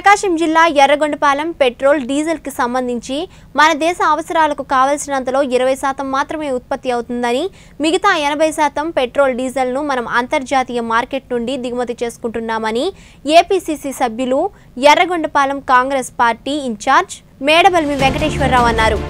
ప్రకాశం జిల్లా ఎర్రగొండపాలెం పెట్రోల్ డీజిల్కి సంబంధించి మన దేశ అవసరాలకు కావలసినంతలో ఇరవై శాతం మాత్రమే ఉత్పత్తి అవుతుందని మిగతా ఎనభై శాతం పెట్రోల్ డీజిల్ను మనం అంతర్జాతీయ మార్కెట్ నుండి దిగుమతి చేసుకుంటున్నామని ఏపీసీసీ సభ్యులు ఎర్రగొండపాలెం కాంగ్రెస్ పార్టీ ఇన్ఛార్జ్ మేడబల్మి వెంకటేశ్వరరావు అన్నారు.